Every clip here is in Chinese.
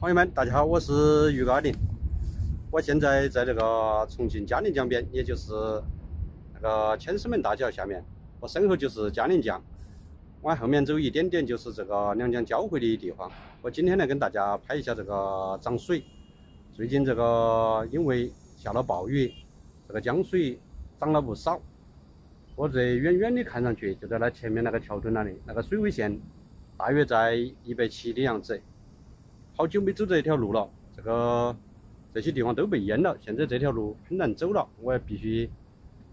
朋友们，大家好，我是于高林。我现在在这个重庆嘉陵江边，也就是那个千厮门大桥下面。我身后就是嘉陵江，往后面走一点点就是这个两江交汇的地方。我今天来跟大家拍一下这个涨水。最近这个因为下了暴雨，这个江水涨了不少。我这远远的看上去，就在那前面那个桥墩那里，那个水位线大约在一百七的样子。好久没走这条路了，这个这些地方都被淹了，现在这条路很难走了，我必须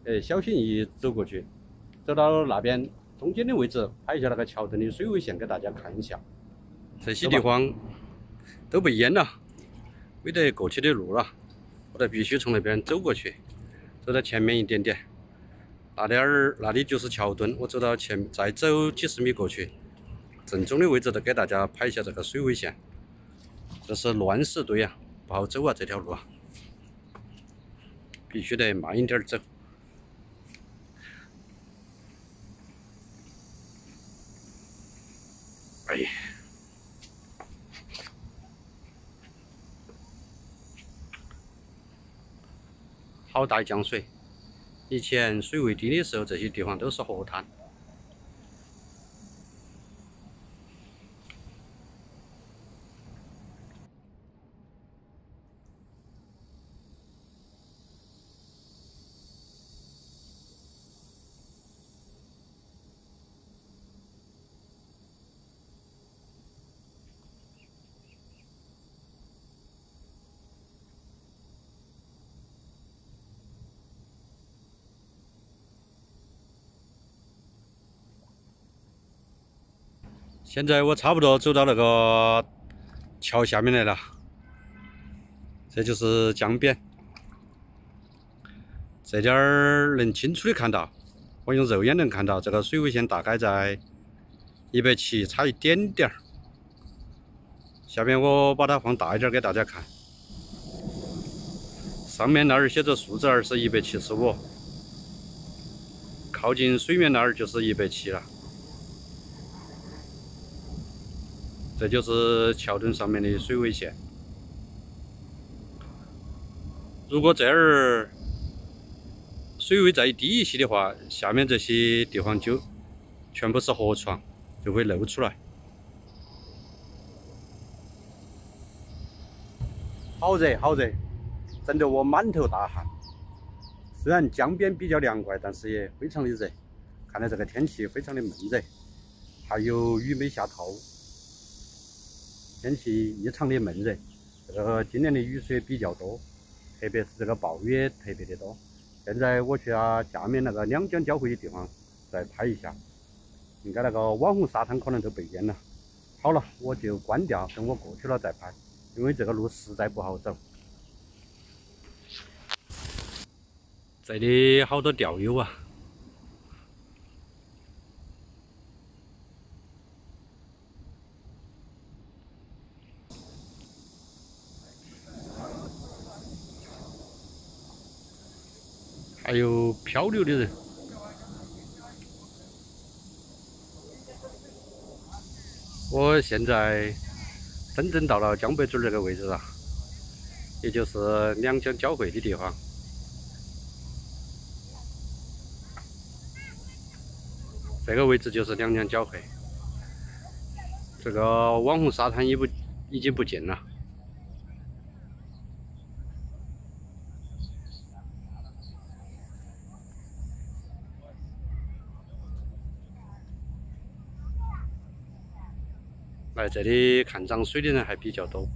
呃小心翼翼走过去，走到那边中间的位置拍一下那个桥墩的水位线给大家看一下。这些地方都被淹了，没得过去的路了，我得必须从那边走过去，走到前面一点点，那点儿那里就是桥墩，我走到前再走几十米过去，正中的位置都给大家拍一下这个水位线。这是乱石堆啊，不好走啊！这条路啊，必须得慢一点走。哎，好大一江水！以前水位低的时候，这些地方都是河滩。现在我差不多走到那个桥下面来了，这就是江边，这点儿能清楚的看到，我用肉眼能看到这个水位线大概在一百七，差一点点儿。下面我把它放大一点给大家看，上面那儿写着数字儿是一百七十五，靠近水面那儿就是一百七了。这就是桥墩上面的水位线。如果这儿水位再低一些的话，下面这些地方就全部是河床，就会露出来。好热，好热，震得我满头大汗。虽然江边比较凉快，但是也非常的热。看来这个天气非常的闷热，还有雨没下透。天气异常的闷热，这个今年的雨水比较多，特别是这个暴雨特别的多。现在我去啊下面那个两江交汇的地方再拍一下，应该那个网红沙滩可能都被淹了。好了，我就关掉，等我过去了再拍，因为这个路实在不好走。这里好多钓友啊！还有漂流的人。我现在真正到了江北嘴这个位置了，也就是两江交汇的地方。这个位置就是两江交汇，这个网红沙滩已不已经不见了。来这里看涨水的人还比较多。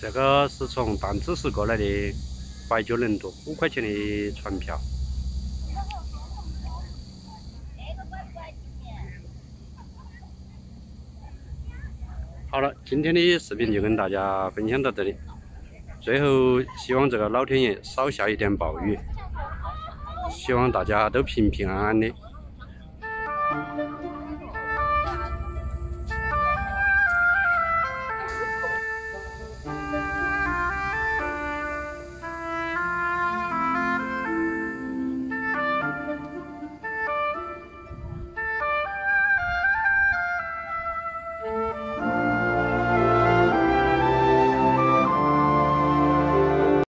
这个是从弹子市过来的怀旧轮渡，五块钱的船票。好了，今天的视频就跟大家分享到这里。最后，希望这个老天爷少下一点暴雨。希望大家都平平安安的。